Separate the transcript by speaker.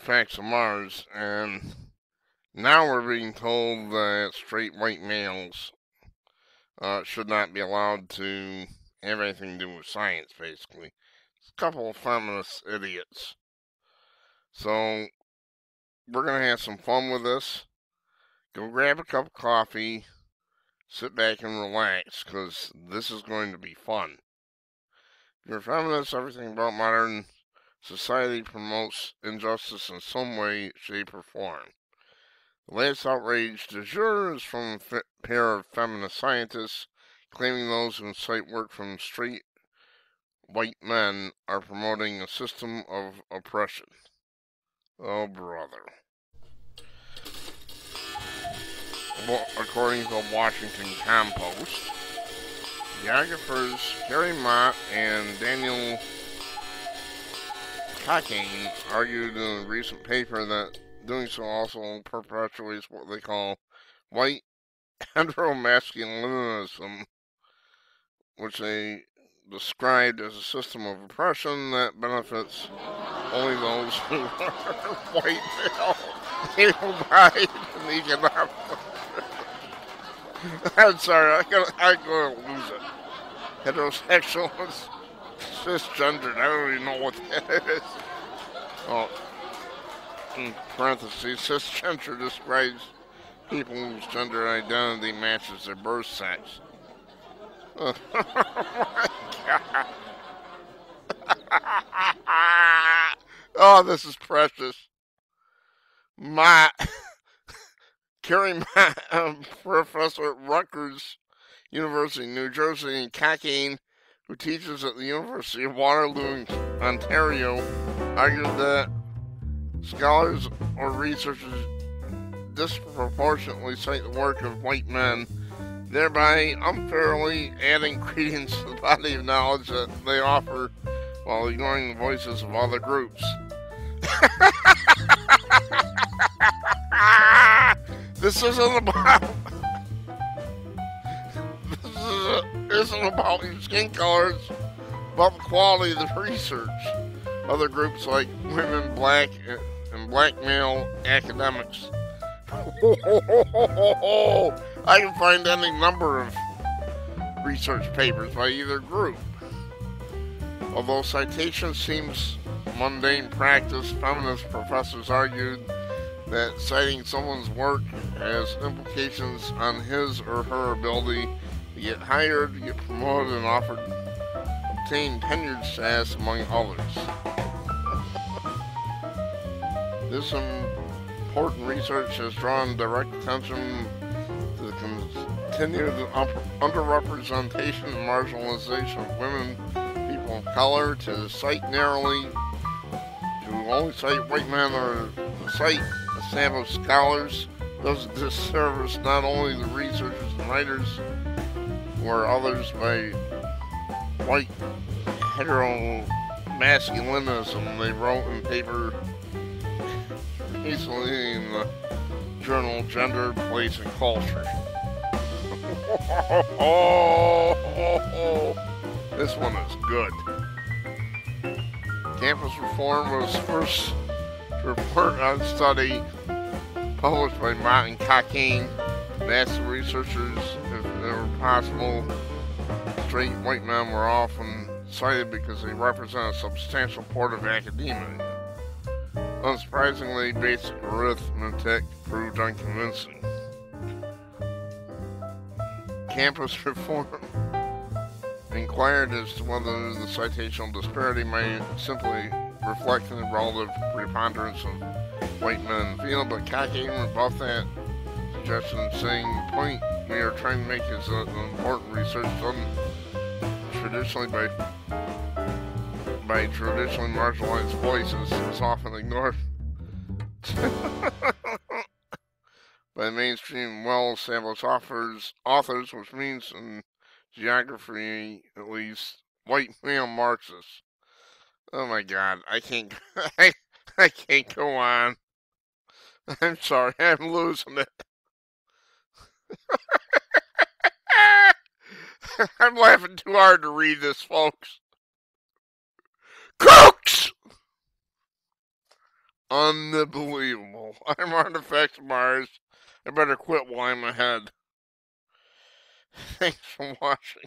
Speaker 1: artifacts of Mars, and now we're being told that straight white males uh, should not be allowed to have anything to do with science, basically. It's a couple of feminist idiots. So, we're going to have some fun with this. Go grab a cup of coffee, sit back and relax, because this is going to be fun. If you're a feminist, everything about modern society promotes injustice in some way, shape, or form. The latest outrage de jour is from a pair of feminist scientists claiming those who incite work from straight white men are promoting a system of oppression. Oh, brother. Well, according to the Washington Compost, geographers Carrie Mott and Daniel Cockayne argued in a recent paper that doing so also perpetuates what they call white heteromasculinism, which they described as a system of oppression that benefits only those who are white, male, able-bodied, and economic. I'm sorry, I got, I'm to lose it. Heterosexual, cisgendered, I don't even know what that is. Oh, in parentheses, cisgender describes people whose gender identity matches their birth sex. oh my god. oh, this is precious. My Carrie my um, professor at Rutgers University, New Jersey, and Cockayne, who teaches at the University of Waterloo, Ontario, argued that scholars or researchers disproportionately cite the work of white men, thereby unfairly adding credence to the body of knowledge that they offer while ignoring the voices of other groups. this isn't about isn't about your skin colors, about the quality of the research. Other groups like women, black, and black male academics. I can find any number of research papers by either group. Although citation seems mundane practice, feminist professors argued that citing someone's work has implications on his or her ability to get hired, get promoted, and offered obtain tenured status among others. this important research has drawn direct attention to the continued underrepresentation and marginalization of women, people of color, to cite narrowly, to only cite white men or cite established scholars does disservice not only the researchers and writers, or others by white hetero masculinism they wrote in paper recently in the journal Gender, Place, and Culture. this one is good. Campus Reform was first report on study published by Martin asked the researchers were possible straight white men were often cited because they represent a substantial part of academia. Unsurprisingly, basic arithmetic proved unconvincing. Campus reform inquired as to whether the citational disparity may simply reflect the relative preponderance of white men in the field, but Cockayne rebuffed that suggestion, saying the point we are trying to make is that uh, the important research done traditionally by by traditionally marginalized voices is often ignored by mainstream well-established authors, authors, which means in geography at least white male Marxists. Oh my God, I can't, I, I can't go on. I'm sorry, I'm losing it. I'm laughing too hard to read this, folks. Crooks! unbelievable. I'm Artifacts Mars. I better quit while I'm ahead. Thanks for watching.